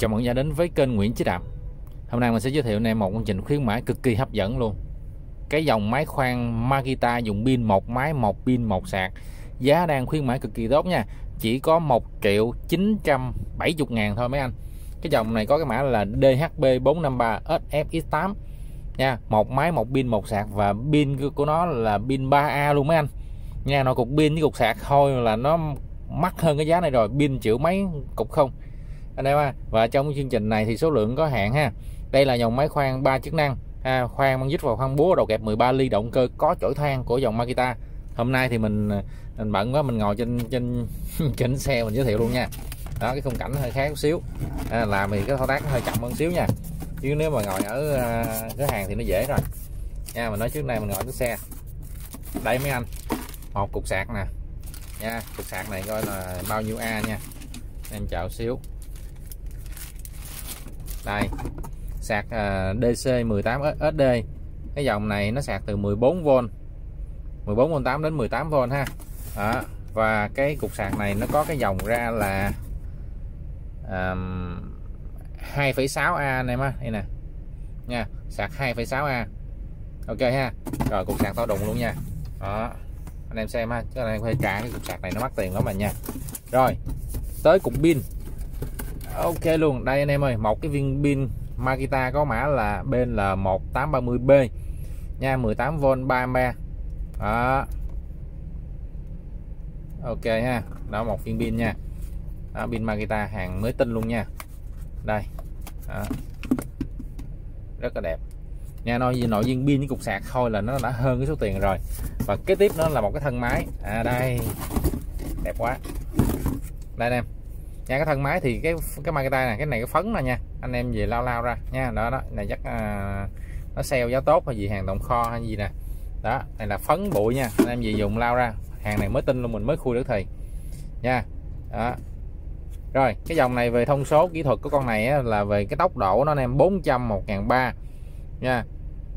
Chào mừng gia đến với kênh Nguyễn Chí Đạm Hôm nay mình sẽ giới thiệu anh em một công trình khuyến mãi cực kỳ hấp dẫn luôn. Cái dòng máy khoan Makita dùng pin một máy, một pin một sạc. Giá đang khuyến mãi cực kỳ tốt nha. Chỉ có 1 triệu 970 ngàn thôi mấy anh. Cái dòng này có cái mã là DHB453 SFX8 nha, một máy, một pin, một sạc và pin của nó là pin 3A luôn mấy anh. Nha, nó cục pin với cục sạc thôi là nó mắc hơn cái giá này rồi. Pin triệu mấy, cục không anh em à và trong chương trình này thì số lượng có hạn ha. Đây là dòng máy khoan 3 chức năng. Ha, khoan băng dít và khoan búa đầu kẹp 13 ly động cơ có chổi than của dòng Makita. Hôm nay thì mình mình bận quá mình ngồi trên trên trên xe mình giới thiệu luôn nha. Đó cái khung cảnh hơi khác một xíu. À, làm thì cái thao tác hơi chậm hơn xíu nha. Chứ nếu mà ngồi ở uh, cửa hàng thì nó dễ rồi. Nha mình nói trước này mình ngồi trên xe. Đây mấy anh. Một cục sạc nè. Nha cục sạc này coi là bao nhiêu a nha. Em chào xíu đây sạc DC 18 SD cái dòng này nó sạc từ 14V 14V8 đến 18V ha. Đó. và cái cục sạc này nó có cái dòng ra là um, 2,6A anh em á đây nè nha sạc 2,6A ok ha rồi cục sạc to đùng luôn nha. Đó anh em xem ha cho nên phải trả cái cục sạc này nó mắc tiền lắm mà nha. Rồi tới cục pin ok luôn. Đây anh em ơi một cái viên pin Makita có mã là bên là 1830B nha 18V 3A đó. Ok ha. Đó một viên pin nha. Đó, pin Makita hàng mới tinh luôn nha. Đây. Đó. rất là đẹp. Nha nói nội viên pin với cục sạc thôi là nó đã hơn cái số tiền rồi. Và kế tiếp nó là một cái thân máy. À đây. Đẹp quá. Đây anh em nha cái thân máy thì cái cái mai tay này cái này cái phấn nè nha. Anh em về lao lao ra nha. Đó đó này chắc à, nó sale giá tốt hay gì hàng tồn kho hay gì nè. Đó này là phấn bụi nha. Anh em về dùng lao ra. Hàng này mới tin luôn mình mới khui được thì nha đó. Rồi cái dòng này về thông số kỹ thuật của con này á, là về cái tốc độ nó anh em 400 1003 nha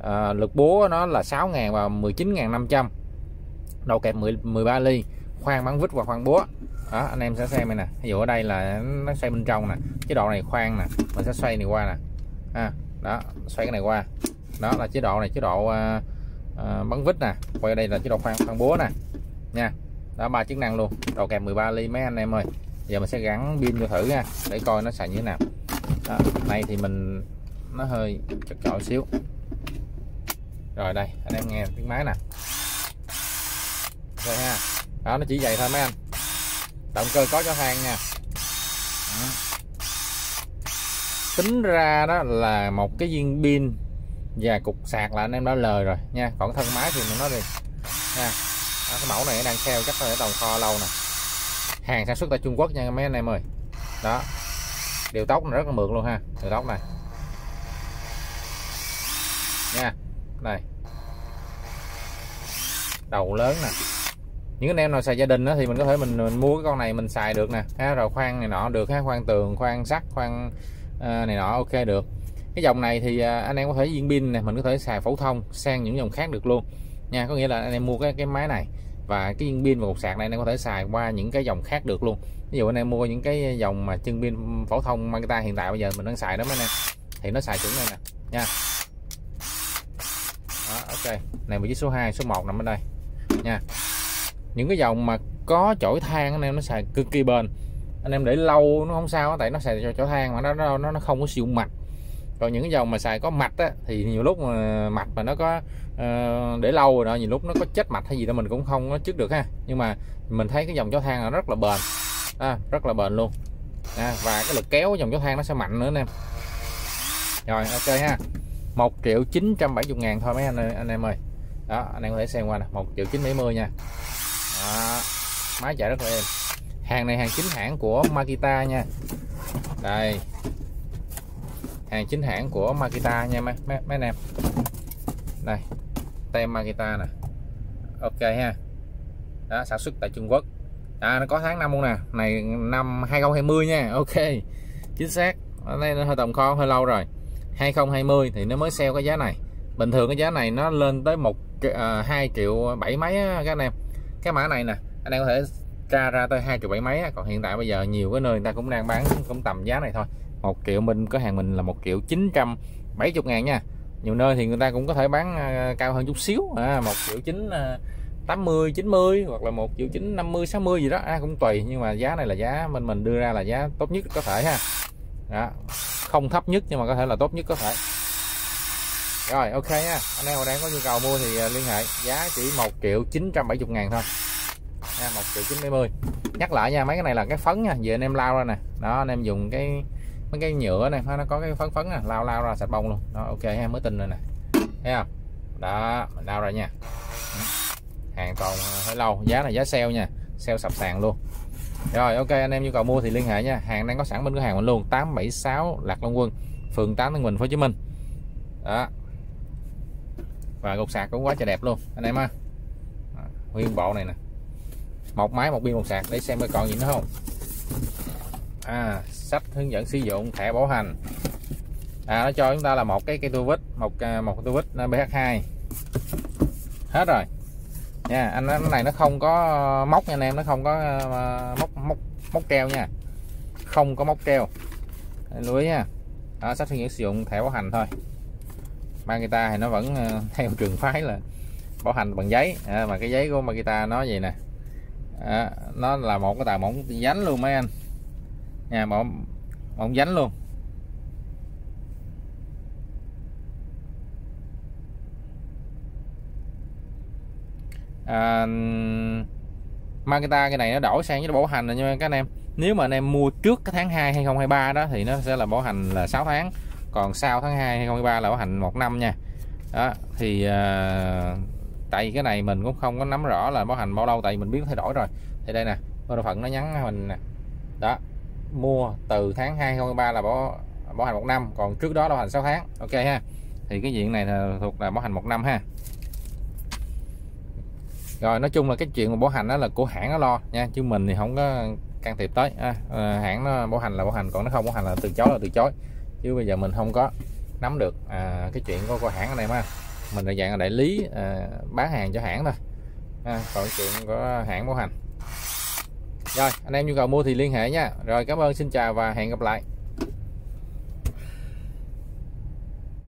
à, lực búa nó là 6.000 và 19.500 đầu kẹp 10, 13 ly khoan bắn vít và khoan búa. Đó anh em sẽ xem này nè. Ví dụ ở đây là nó xoay bên trong nè. Chế độ này khoan nè mình sẽ xoay này qua nè. À, đó xoay cái này qua. Đó là chế độ này chế độ uh, uh, bắn vít nè. Quay đây là chế độ khoan khoan búa nè. Nha. Đó ba chức năng luôn. Đầu kèm 13 ly mấy anh em ơi. Giờ mình sẽ gắn pin cho thử nha để coi nó xài như thế nào. Đó, này thì mình nó hơi chật chội xíu. Rồi đây anh em nghe tiếng máy nè. Rồi ha đó nó chỉ vậy thôi mấy anh. Động cơ có cho hàng nha. Đó. tính ra đó là một cái viên pin và cục sạc là anh em đã lời rồi nha. Còn thân máy thì mình nói đi. Nha. Đó, cái mẫu này đang theo chắc là ở tàu kho lâu nè. Hàng sản xuất tại Trung Quốc nha mấy anh em ơi. Đó. Điều tóc này rất là mượt luôn ha điều tóc này. Nha. Này đầu lớn nè những anh em nào xài gia đình đó, thì mình có thể mình, mình mua cái con này mình xài được nè. Ha, rồi khoan này nọ được ha khoan tường khoan sắt khoan uh, này nọ ok được. Cái dòng này thì uh, anh em có thể viên pin này mình có thể xài phổ thông sang những dòng khác được luôn. Nha có nghĩa là anh em mua cái cái máy này và cái viên pin và cục sạc này anh em có thể xài qua những cái dòng khác được luôn. Ví dụ anh em mua những cái dòng mà chân pin phổ thông Makita hiện tại bây giờ mình đang xài đó mấy anh em thì nó xài chuẩn này nè. Nha. Đó, ok. Này vị trí số 2 số 1 nằm ở đây. Nha những cái dòng mà có chổi than anh em nó xài cực kỳ bền. Anh em để lâu nó không sao tại nó xài cho chổi than mà nó nó nó không có siêu mạch. Còn những cái dòng mà xài có mạch á, thì nhiều lúc mà mạch mà nó có uh, để lâu rồi đó nhiều lúc nó có chết mạch hay gì đó mình cũng không có trước được ha. Nhưng mà mình thấy cái dòng chó than là rất là bền. À, rất là bền luôn. À, và cái lực kéo dòng chó than nó sẽ mạnh nữa anh em. Rồi ok ha. 1 triệu 970 ngàn thôi mấy anh ơi, anh em ơi. Đó anh em có thể xem qua nè. 1 triệu 970 nha đó, máy chạy rất là êm hàng này hàng chính hãng của Makita nha. Đây. Hàng chính hãng của Makita nha mấy, mấy, mấy anh em đây tem Makita nè. Ok ha. Đó sản xuất tại Trung Quốc. À nó có tháng năm luôn nè. Này năm 2020 nha. Ok. Chính xác. Ở đây nó hơi tầm kho hơi lâu rồi. 2020 thì nó mới sale cái giá này. Bình thường cái giá này nó lên tới một à, 2 triệu bảy mấy á, các anh em cái mã này nè anh em có thể tra ra tới hai triệu bảy mấy còn hiện tại bây giờ nhiều cái nơi người ta cũng đang bán cũng tầm giá này thôi. Một triệu mình có hàng mình là một triệu 970 ngàn nha. Nhiều nơi thì người ta cũng có thể bán à, cao hơn chút xíu. À, 1 triệu 9 80 90 hoặc là 1 triệu 9 50 60 gì đó. À, cũng tùy nhưng mà giá này là giá mình mình đưa ra là giá tốt nhất có thể ha. Đó. không thấp nhất nhưng mà có thể là tốt nhất có thể rồi, ok nha. Anh em nào đang có nhu cầu mua thì à, liên hệ. Giá chỉ 1 triệu 970 ngàn thôi. Nha 1 triệu 970 nhắc lại nha, mấy cái này là cái phấn nha. Về anh em lao ra nè. Đó, anh em dùng cái, mấy cái nhựa này nó có cái phấn phấn nè lao lao ra sạch bông luôn. Đó, ok ha, mới tin rồi nè. Thấy không? Đó, mình lao ra nha. Hàng còn hơi lâu. Giá là giá sale nha. Sale sập sàn luôn. Rồi, ok, anh em nhu cầu mua thì liên hệ nha. Hàng đang có sẵn bên cửa hàng mình luôn. 876 Lạc Long Quân, phường 8 Tân Bình Hồ Chí Minh. Đó và gục sạc cũng quá trời đẹp luôn anh em ha. Nguyên bộ này nè. Một máy một pin một sạc để xem coi còn gì nữa không. À sách hướng dẫn sử dụng thẻ bảo hành. À nó cho chúng ta là một cái cây tua vít một à, một tua vít à, BH2 hết rồi. Nha anh cái này nó không có móc nha anh em nó không có à, móc móc móc keo nha. Không có móc keo. Lưu ý nha. Đó, sách hướng dẫn sử dụng thẻ bảo hành thôi. Makita thì nó vẫn ờ, theo trường phái là bảo hành bằng giấy. À, mà cái giấy của Makita nó gì nè. À, nó là một cái tờ mỏng dánh luôn mấy anh. Nha mỏng mỏng dánh luôn. À, Makita cái này nó đổi sang với bảo hành rồi nha các anh em. Nếu mà anh em mua trước cái tháng 2 2023 đó thì nó sẽ là bảo hành là 6 tháng còn sau tháng 2 2023 là bảo hành một năm nha. Đó thì uh, tại vì cái này mình cũng không có nắm rõ là bảo hành bao lâu tại vì mình biết thay đổi rồi. Thì đây nè bộ phận nó nhắn mình nè. Đó mua từ tháng 2 2023 là bảo bảo hành một năm còn trước đó là bảo hành 6 tháng. Ok ha. Thì cái diện này là thuộc là bảo hành một năm ha. Rồi nói chung là cái chuyện bảo hành đó là của hãng nó lo nha chứ mình thì không có can thiệp tới. À, ờ, hãng nó bảo hành là bảo hành còn nó không bảo hành là từ chối là từ chối chứ bây giờ mình không có nắm được à, cái chuyện của, của hãng ở đây mà mình là dạng là đại lý à, bán hàng cho hãng thôi. À, còn chuyện của hãng bảo hành. Rồi anh em nhu cầu mua thì liên hệ nha. Rồi cảm ơn xin chào và hẹn gặp lại.